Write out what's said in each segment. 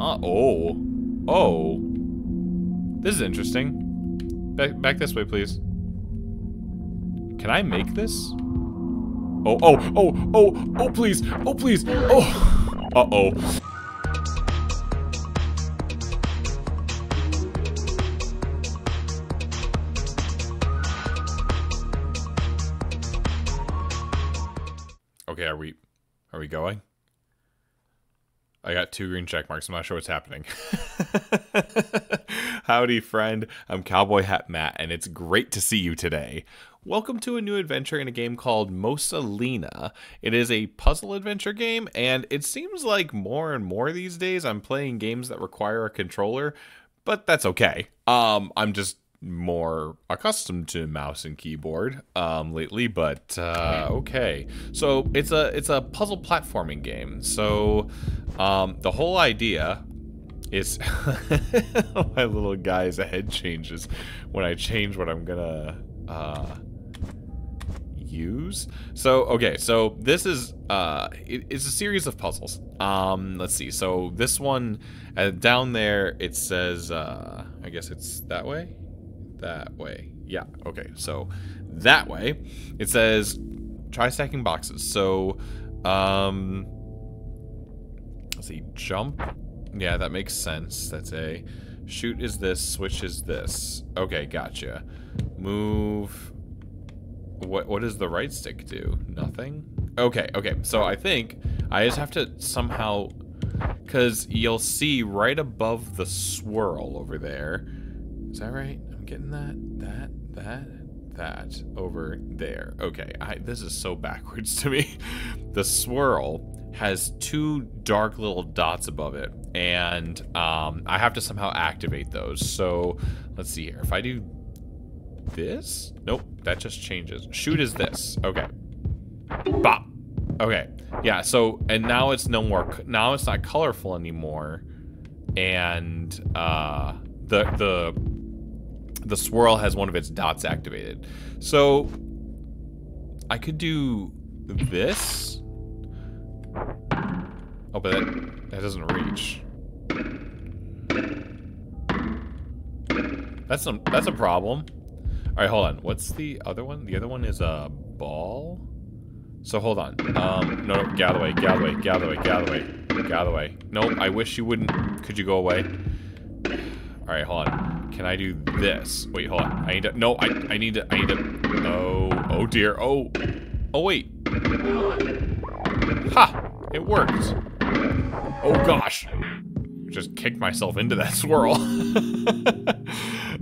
Uh, oh. Oh. This is interesting. Back, back this way, please. Can I make this? Oh, oh, oh, oh, oh, please. Oh, please. Oh. Uh-oh. Okay, are we are we going? I got two green check marks. I'm not sure what's happening. Howdy, friend. I'm Cowboy Hat Matt, and it's great to see you today. Welcome to a new adventure in a game called Mosa Lina. It is a puzzle adventure game, and it seems like more and more these days I'm playing games that require a controller, but that's okay. Um, I'm just more accustomed to mouse and keyboard um, lately, but uh, okay. So it's a it's a puzzle platforming game. So um, the whole idea is my little guy's head changes when I change what I'm gonna uh, use. So okay, so this is uh, it, it's a series of puzzles. Um, let's see. So this one uh, down there it says uh, I guess it's that way that way. Yeah, okay. So that way, it says try stacking boxes. So, um, let's see, jump. Yeah, that makes sense. That's a shoot is this, switch is this. Okay, gotcha. Move. What what does the right stick do? Nothing. Okay, okay. So I think I just have to somehow, because you'll see right above the swirl over there. Is that right? Getting that, that, that, that over there. Okay, I, this is so backwards to me. The swirl has two dark little dots above it, and um, I have to somehow activate those. So let's see here. If I do this, nope, that just changes. Shoot is this. Okay. Bop. Okay. Yeah. So and now it's no more. Now it's not colorful anymore, and uh, the the the swirl has one of its dots activated. So I could do this. Oh, but that, that doesn't reach. That's some that's a problem. All right, hold on. What's the other one? The other one is a ball. So hold on. Um, no, no, Galloway, Galloway, Galloway, Galloway, Galloway. Nope, I wish you wouldn't. Could you go away? All right, hold on. Can I do this? Wait, hold on. I need to. No, I. I need to. I need to. Oh. Oh dear. Oh. Oh wait. Ha! It worked. Oh gosh. Just kicked myself into that swirl.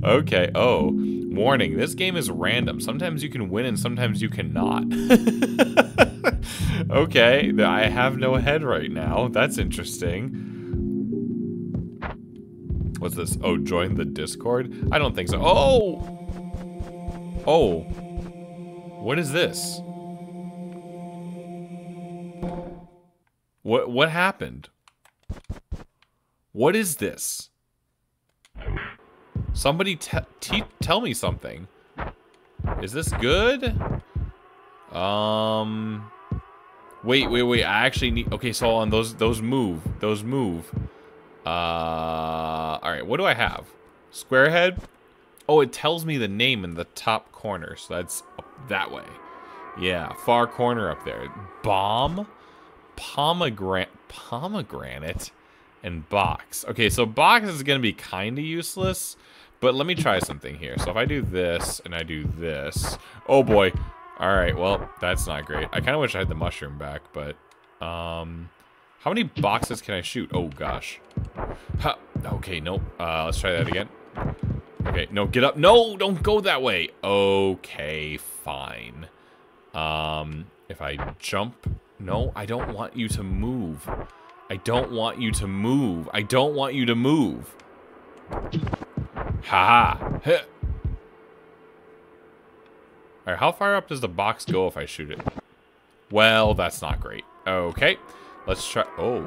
okay. Oh. Warning. This game is random. Sometimes you can win and sometimes you cannot. okay. I have no head right now. That's interesting. What's this? Oh, join the Discord? I don't think so. Oh! Oh. What is this? What what happened? What is this? Somebody tell me something. Is this good? Um Wait, wait, wait. I actually need Okay, so on those those move. Those move. Uh, all right, what do I have? Squarehead? Oh, it tells me the name in the top corner, so that's that way. Yeah, far corner up there. Bomb, pomegranate, pomegranate, and box. Okay, so box is going to be kind of useless, but let me try something here. So if I do this and I do this, oh boy. All right, well, that's not great. I kind of wish I had the mushroom back, but um, how many boxes can I shoot? Oh, gosh. Ha. Okay, nope. Uh, let's try that again. Okay, no, get up. No, don't go that way. Okay, fine. Um, if I jump... No, I don't want you to move. I don't want you to move. I don't want you to move. Ha ha. Alright, how far up does the box go if I shoot it? Well, that's not great. Okay. Let's try. Oh.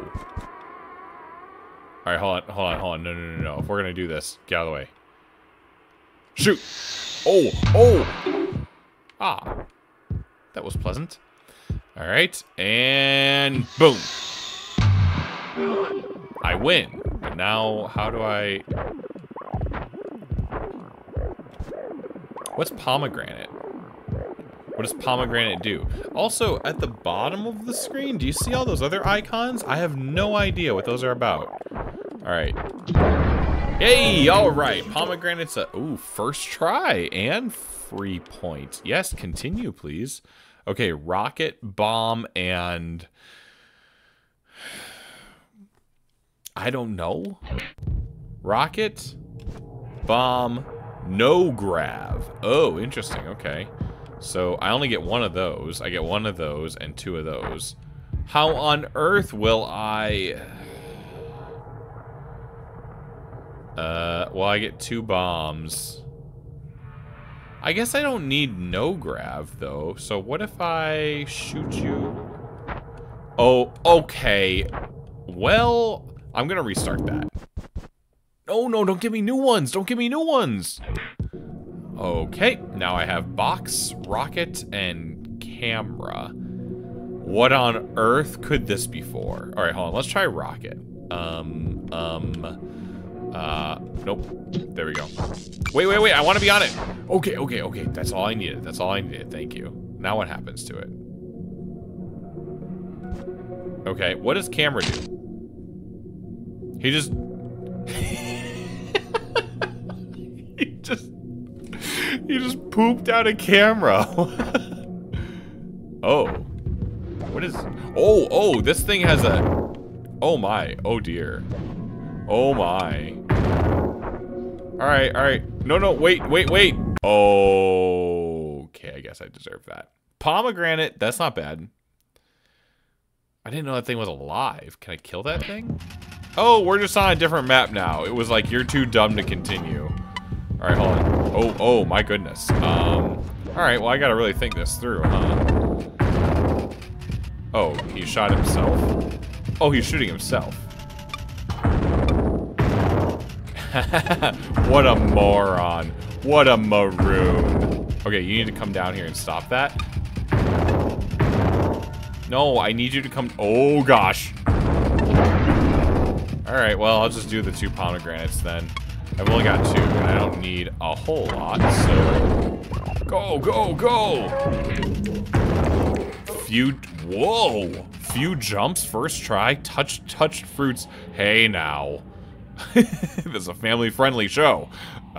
All right, hold on, hold on, hold on. No, no, no, no. If we're gonna do this, get out of the way. Shoot. Oh, oh. Ah. That was pleasant. All right, and boom. I win. But now how do I... What's pomegranate? What does pomegranate do? Also, at the bottom of the screen, do you see all those other icons? I have no idea what those are about. All right. Hey, all right. Pomegranate's a, ooh, first try and free point. Yes, continue, please. Okay, rocket, bomb, and... I don't know. Rocket, bomb, no grav. Oh, interesting. Okay. So I only get one of those. I get one of those and two of those. How on earth will I... Uh, well, I get two bombs. I guess I don't need no grav, though. So what if I shoot you? Oh, okay. Well, I'm gonna restart that. Oh, no, don't give me new ones. Don't give me new ones. Okay, now I have box, rocket, and camera. What on earth could this be for? All right, hold on. Let's try rocket. Um, um, uh, nope. There we go. Wait, wait, wait. I want to be on it. Okay, okay, okay. That's all I needed. That's all I needed. Thank you. Now what happens to it? Okay, what does camera do? He just... pooped out a camera. oh. What is... Oh, oh, this thing has a... Oh my. Oh dear. Oh my. Alright, alright. No, no, wait, wait, wait. Oh. Okay, I guess I deserve that. Pomegranate, that's not bad. I didn't know that thing was alive. Can I kill that thing? Oh, we're just on a different map now. It was like, you're too dumb to continue. All right, hold on. Oh, oh, my goodness. Um, all right, well, I gotta really think this through, huh? Oh, he shot himself? Oh, he's shooting himself. what a moron. What a maroon. Okay, you need to come down here and stop that. No, I need you to come... Oh, gosh. Alright, well, I'll just do the two pomegranates then. I've only got two, and I don't need a whole lot, so... Go, go, go! Few... Whoa! Few jumps, first try, touch, touched fruits. Hey, now. this is a family-friendly show.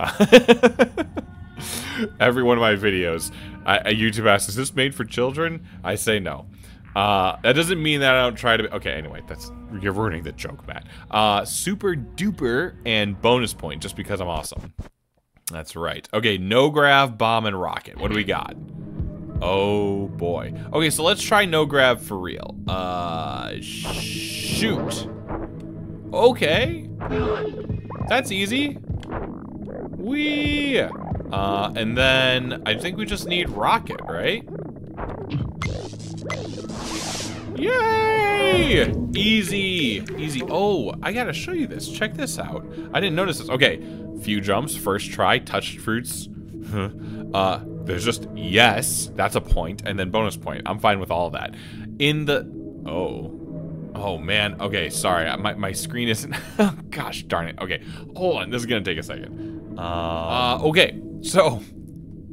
Every one of my videos, I, YouTube asks, is this made for children? I say no. Uh, that doesn't mean that I don't try to. Okay, anyway, that's you're ruining the joke, Matt. Uh, super duper and bonus point just because I'm awesome. That's right. Okay, no grav, bomb, and rocket. What do we got? Oh boy. Okay, so let's try no grav for real. Uh, shoot. Okay. That's easy. We. Uh, and then I think we just need rocket, right? Yay! Easy, easy. Oh, I gotta show you this. Check this out. I didn't notice this. Okay, few jumps, first try, touched fruits. uh, there's just yes, that's a point, and then bonus point. I'm fine with all of that. In the, oh, oh man. Okay, sorry, my, my screen isn't, gosh darn it. Okay, hold on, this is gonna take a second. Uh, uh okay, so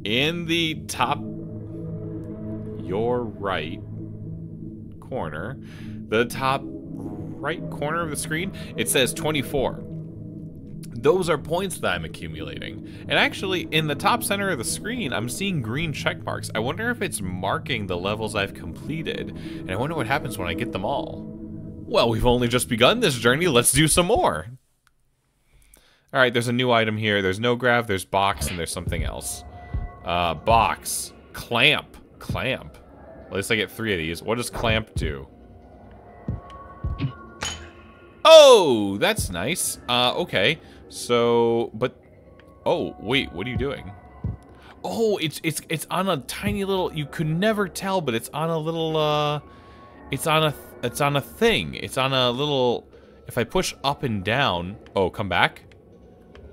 in the top, your right, corner, the top right corner of the screen, it says 24. Those are points that I'm accumulating. And actually, in the top center of the screen, I'm seeing green check marks. I wonder if it's marking the levels I've completed. And I wonder what happens when I get them all. Well, we've only just begun this journey. Let's do some more. All right, there's a new item here. There's no grav, there's box, and there's something else. Uh, box. Clamp. Clamp. At least I get three of these. What does clamp do? Oh, that's nice. Uh, okay. So, but, oh, wait, what are you doing? Oh, it's, it's, it's on a tiny little, you could never tell, but it's on a little, uh, it's on a, it's on a thing. It's on a little, if I push up and down, oh, come back.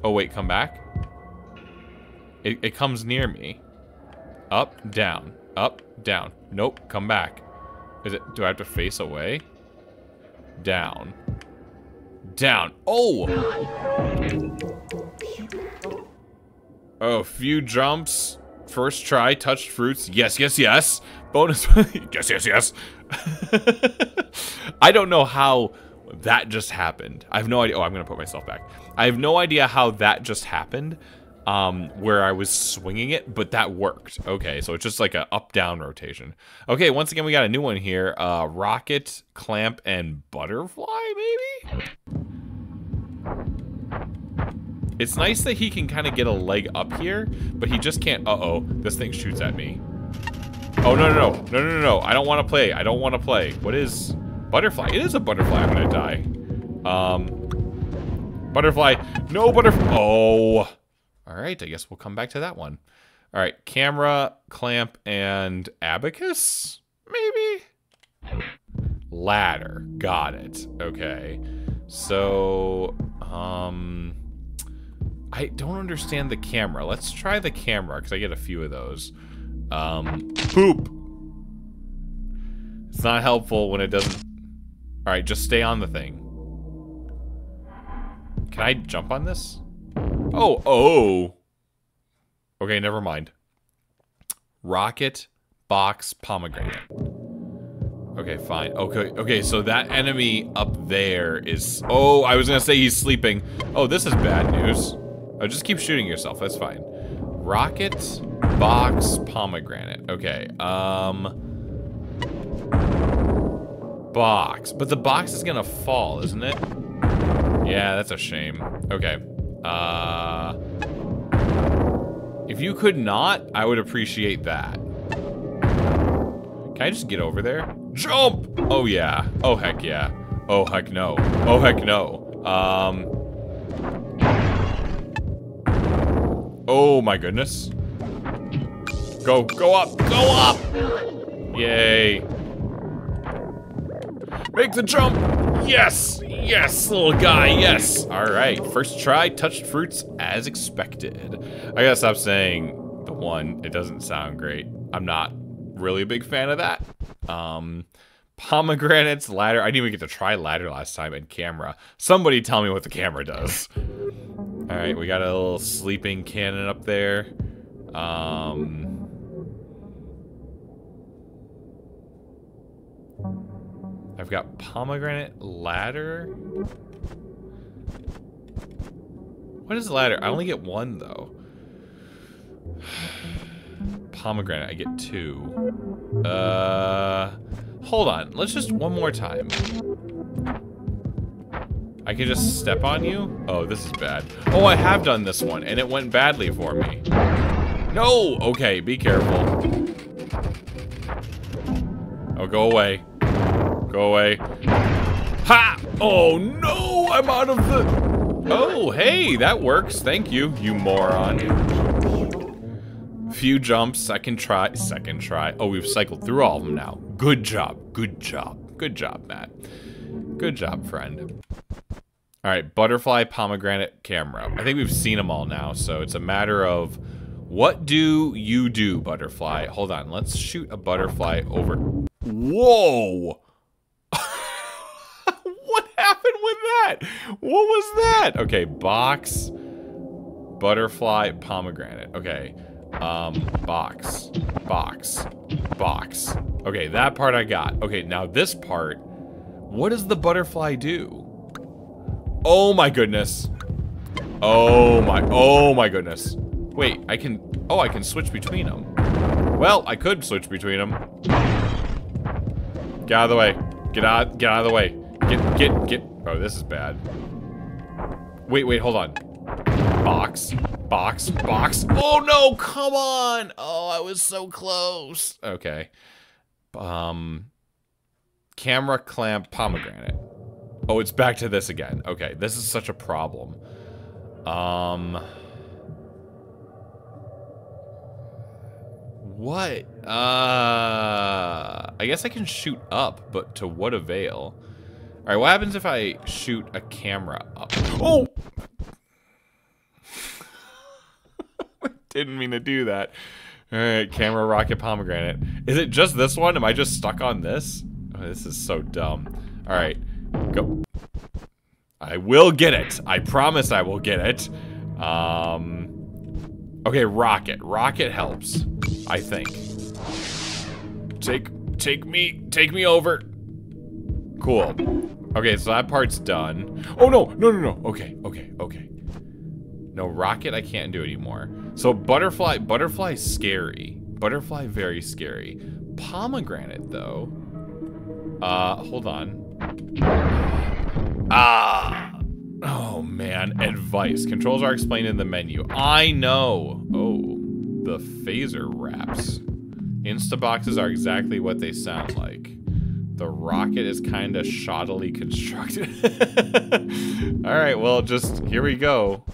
Oh, wait, come back. It, it comes near me. Up, down, up, down. Nope, come back. Is it, do I have to face away? Down. down. Oh! Oh, few jumps. First try, touched fruits. Yes, yes, yes. Bonus. yes, yes, yes. I don't know how that just happened. I have no idea. Oh, I'm going to put myself back. I have no idea how that just happened um, where I was swinging it, but that worked. Okay, so it's just like a up-down rotation. Okay, once again, we got a new one here. Uh, rocket, clamp, and butterfly, maybe? It's nice that he can kind of get a leg up here, but he just can't... Uh-oh, this thing shoots at me. Oh, no, no, no. No, no, no, no. I don't want to play. I don't want to play. What is... Butterfly. It is a butterfly. I'm going to die. Um... Butterfly. No butterfly. Oh... All right, I guess we'll come back to that one. All right, camera, clamp, and abacus, maybe? Ladder, got it. Okay, so, um, I don't understand the camera. Let's try the camera, because I get a few of those. Um, poop. It's not helpful when it doesn't... All right, just stay on the thing. Can I jump on this? Oh, oh. Okay, never mind. Rocket, box, pomegranate. Okay, fine. Okay, okay, so that enemy up there is... Oh, I was gonna say he's sleeping. Oh, this is bad news. Oh, just keep shooting yourself. That's fine. Rocket, box, pomegranate. Okay, um... Box. But the box is gonna fall, isn't it? Yeah, that's a shame. Okay. Uh, if you could not, I would appreciate that. Can I just get over there? Jump! Oh, yeah. Oh, heck yeah. Oh, heck no. Oh, heck no. Um. Oh, my goodness. Go, go up, go up! Yay. Make the jump! Yes! Yes, little guy, yes! Alright, first try, touched fruits as expected. I gotta stop saying the one, it doesn't sound great. I'm not really a big fan of that. Um, pomegranates, ladder. I didn't even get to try ladder last time and camera. Somebody tell me what the camera does. Alright, we got a little sleeping cannon up there. Um... I've got pomegranate ladder. What is ladder? I only get one though. pomegranate, I get two. Uh, hold on. Let's just one more time. I can just step on you? Oh, this is bad. Oh, I have done this one, and it went badly for me. No! Okay, be careful. Oh, go away. Go away. Ha! Oh no! I'm out of the... Oh, hey, that works. Thank you, you moron. Few jumps, second try, second try. Oh, we've cycled through all of them now. Good job, good job. Good job, Matt. Good job, friend. All right, butterfly, pomegranate, camera. I think we've seen them all now, so it's a matter of what do you do, butterfly? Hold on, let's shoot a butterfly over. Whoa! happened with that? What was that? Okay, box, butterfly, pomegranate. Okay, um, box, box, box. Okay, that part I got. Okay, now this part, what does the butterfly do? Oh my goodness. Oh my, oh my goodness. Wait, I can, oh, I can switch between them. Well, I could switch between them. Get out of the way. Get out, get out of the way. Get, get, get. Oh, this is bad. Wait, wait, hold on. Box, box, box. Oh no, come on. Oh, I was so close. Okay. Um, camera clamp pomegranate. Oh, it's back to this again. Okay, this is such a problem. Um, what? Uh, I guess I can shoot up, but to what avail? All right, what happens if I shoot a camera up? Oh! Didn't mean to do that. All right, camera, rocket, pomegranate. Is it just this one? Am I just stuck on this? Oh, this is so dumb. All right, go. I I will get it. I promise I will get it. Um, okay, rocket. Rocket helps, I think. Take, take me, take me over. Cool. Okay, so that part's done. Oh, no, no, no, no. Okay, okay, okay. No, rocket I can't do anymore. So butterfly, butterfly scary. Butterfly very scary. Pomegranate though. Uh, hold on. Ah. Oh man, advice. Controls are explained in the menu. I know. Oh, the phaser wraps. Instaboxes are exactly what they sound like. The rocket is kind of shoddily constructed. All right, well, just here we go.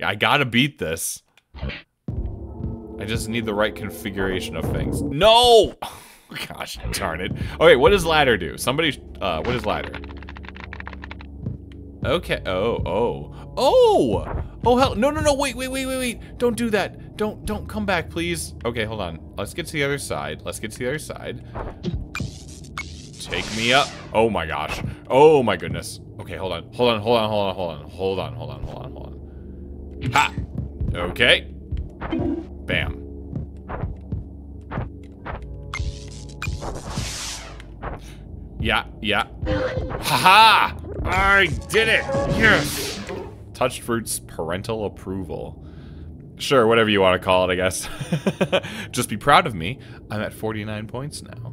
I gotta beat this. I just need the right configuration of things. No! Gosh, darn it. Okay, what does ladder do? Somebody, uh, what is ladder? Okay, oh, oh. Oh! Oh, hell, no, no, no, wait, wait, wait, wait, wait. Don't do that. Don't, don't come back, please. Okay, hold on. Let's get to the other side. Let's get to the other side. Take me up. Oh my gosh. Oh my goodness. Okay, hold on. Hold on, hold on, hold on, hold on. Hold on, hold on, hold on, hold on. Ha! Okay. Bam. Yeah, yeah. Haha! -ha! I did it! Yes! Touched Fruit's parental approval. Sure, whatever you want to call it, I guess. Just be proud of me. I'm at 49 points now.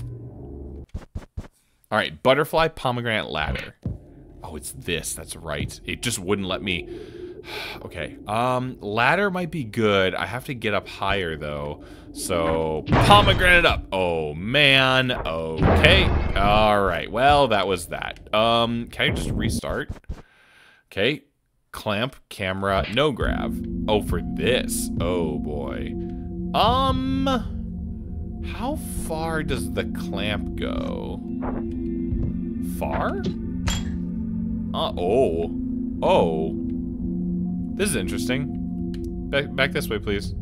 Alright, Butterfly Pomegranate Ladder. Oh, it's this. That's right. It just wouldn't let me okay. Um, ladder might be good. I have to get up higher though. So pomegranate up. Oh man. Okay. All right. Well, that was that. Um, can I just restart? Okay. Clamp, camera, no grav. Oh, for this. Oh boy. Um, how far does the clamp go? Far? Uh oh. Oh. This is interesting. Back, back this way, please.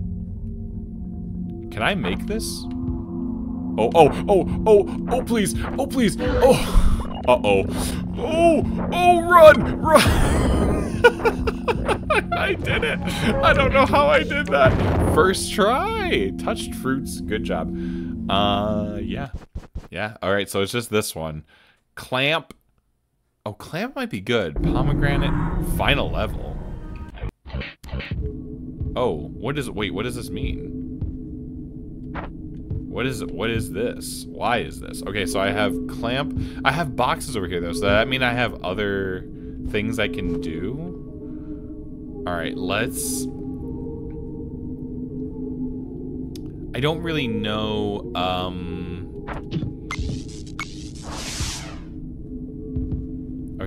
Can I make this? Oh, oh, oh, oh, oh, please. Oh, please. Oh. Uh-oh. Oh, oh, run, run. I did it. I don't know how I did that. First try. Touched fruits. Good job. Uh, yeah. Yeah. All right, so it's just this one. Clamp. Oh, clamp might be good. Pomegranate. Final level. Oh, what it? wait, what does this mean? What is, what is this? Why is this? Okay, so I have clamp, I have boxes over here though, so that mean I have other things I can do? Alright, let's, I don't really know, um,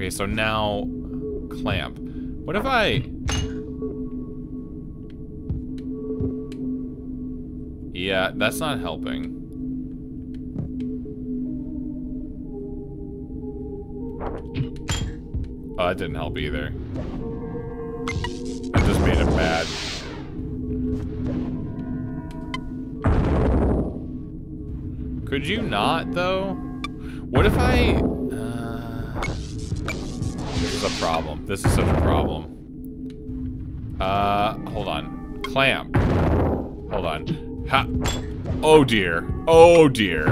okay, so now, clamp. What if I, Yeah, that's not helping. Uh, oh, that didn't help either. I just made him mad. Could you not, though? What if I... This is a problem. This is such a problem. Uh, hold on. Clamp. Hold on. Ha. Oh dear. Oh dear.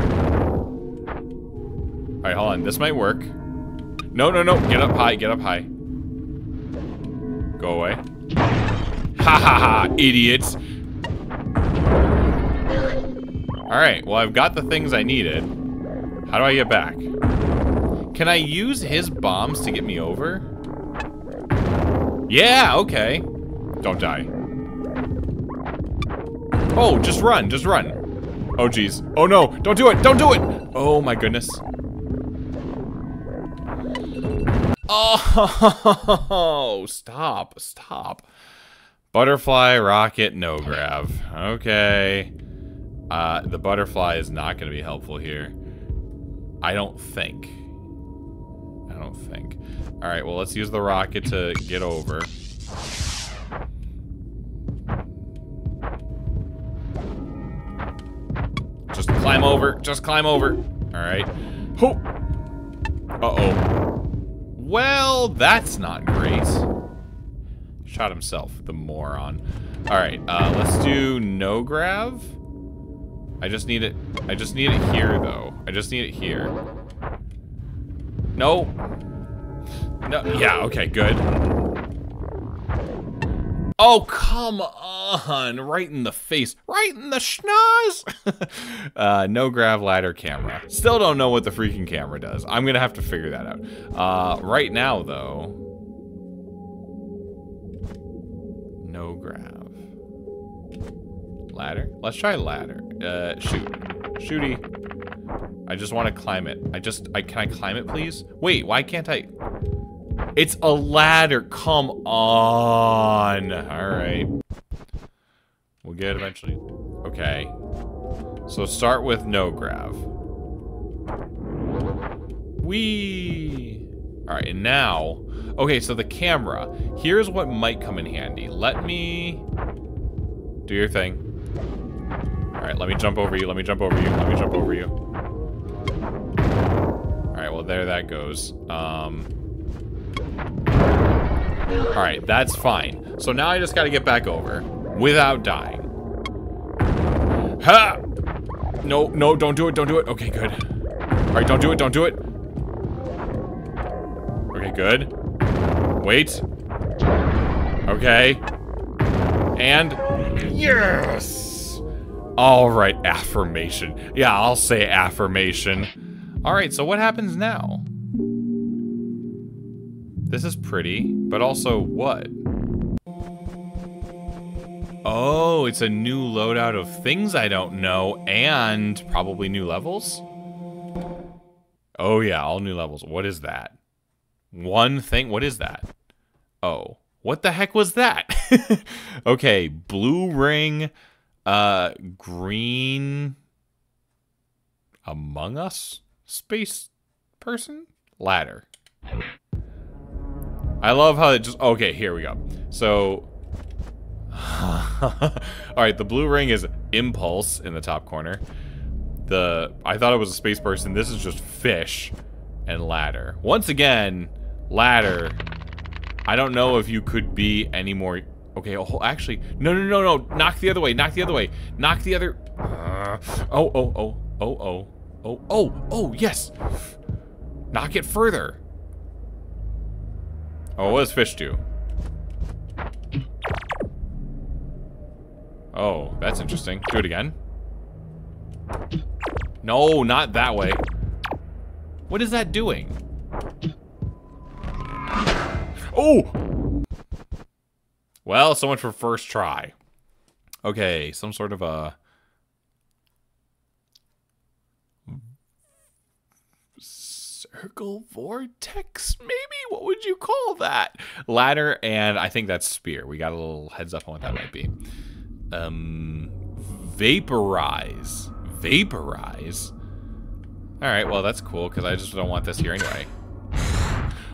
Alright, hold on. This might work. No, no, no. Get up high. Get up high. Go away. Ha ha ha, idiots. Alright, well I've got the things I needed. How do I get back? Can I use his bombs to get me over? Yeah, okay. Don't die. Oh, just run, just run. Oh, jeez. Oh, no, don't do it, don't do it! Oh, my goodness. Oh, stop, stop. Butterfly, rocket, no grav. Okay. Uh, the butterfly is not going to be helpful here. I don't think. Don't think. All right, well, let's use the rocket to get over. Just climb over. Just climb over. All right. Ho. Uh-oh. Well, that's not great. Shot himself, the moron. Alright, uh, let's do no grav. I just need it. I just need it here, though. I just need it here. No. No. Yeah, okay, good. Oh, come on. Right in the face. Right in the schnoz. uh, no grav ladder camera. Still don't know what the freaking camera does. I'm going to have to figure that out. Uh, right now, though. No grav. Ladder? Let's try ladder. Uh, shoot. Shooty. I just want to climb it. I just, I can I climb it, please? Wait, why can't I? It's a ladder. Come on. All right. We'll get it eventually. Okay. So start with no grav. Wee. All right, and now, okay, so the camera. Here's what might come in handy. Let me do your thing. All right, let me jump over you. Let me jump over you. Let me jump over you. There that goes. Um, all right, that's fine. So now I just got to get back over without dying. Ha! No, no, don't do it, don't do it. Okay, good. All right, don't do it, don't do it. Okay, good. Wait. Okay. And yes! All right, affirmation. Yeah, I'll say affirmation. All right, so what happens now? This is pretty, but also what? Oh, it's a new loadout of things I don't know and probably new levels? Oh yeah, all new levels. What is that? One thing? What is that? Oh, what the heck was that? okay, blue ring, uh, green Among Us space person? Ladder. I love how it just, okay, here we go. So, all right, the blue ring is impulse in the top corner. The, I thought it was a space person. This is just fish and ladder. Once again, ladder. I don't know if you could be any more, okay, oh, actually, no, no, no, no, knock the other way, knock the other way, knock the other, uh, oh, oh, oh, oh, oh, oh, oh, oh, yes. Knock it further. Oh, what does fish do? Oh, that's interesting. Do it again. No, not that way. What is that doing? Oh! Well, so much for first try. Okay, some sort of a... circle vortex, maybe? What would you call that? Ladder, and I think that's spear. We got a little heads up on what that might be. Um, vaporize. Vaporize? Alright, well, that's cool, because I just don't want this here anyway.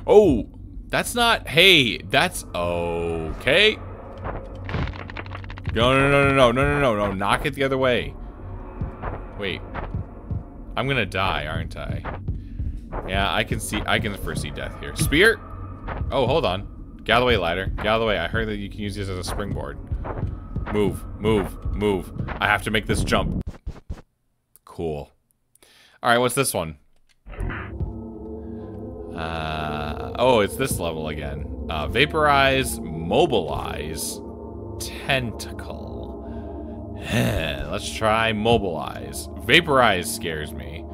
Oh, that's not... Hey, that's... Okay. No, no, no, no, no, no, no, no. Knock it the other way. Wait. I'm gonna die, aren't I? Yeah, I can see... I can foresee death here. Spear? Oh, hold on. Get out of the way, ladder. Get out of the way. I heard that you can use this as a springboard. Move, move, move. I have to make this jump. Cool. Alright, what's this one? Uh, oh, it's this level again. Uh, vaporize, mobilize, tentacle. Let's try mobilize. Vaporize scares me.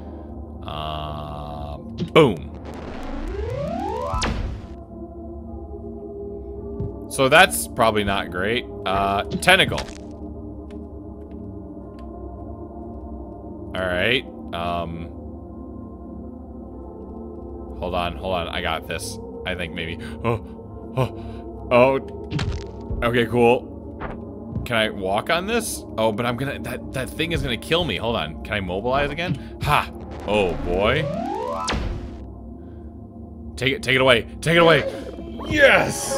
Uh, boom. So that's probably not great. Uh, tentacle. Alright. Um. Hold on, hold on. I got this. I think maybe. Oh. Oh. Oh. Okay, cool. Can I walk on this? Oh, but I'm gonna... That, that thing is gonna kill me. Hold on. Can I mobilize again? Ha! Oh, boy. Take it, take it away. Take it away. Yes!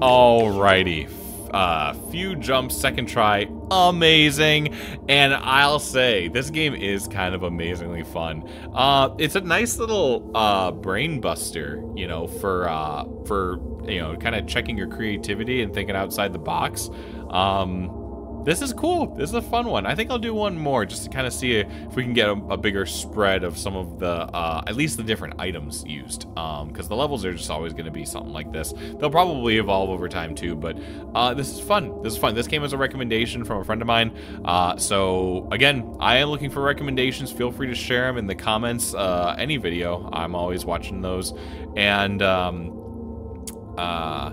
Alrighty. uh, few jumps, second try, amazing. And I'll say, this game is kind of amazingly fun. Uh, it's a nice little uh, brain buster, you know, for, uh, for you know, kind of checking your creativity and thinking outside the box. Um, this is cool. This is a fun one. I think I'll do one more just to kind of see if we can get a, a bigger spread of some of the, uh, at least the different items used. Because um, the levels are just always going to be something like this. They'll probably evolve over time too, but uh, this is fun. This is fun. This came as a recommendation from a friend of mine. Uh, so again, I am looking for recommendations. Feel free to share them in the comments. Uh, any video, I'm always watching those. And um, uh,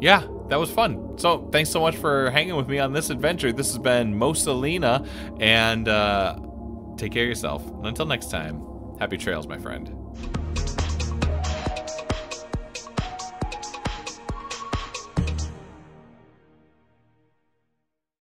yeah, that was fun. So thanks so much for hanging with me on this adventure. This has been Mosa Lina, and uh, take care of yourself. And until next time, happy trails, my friend.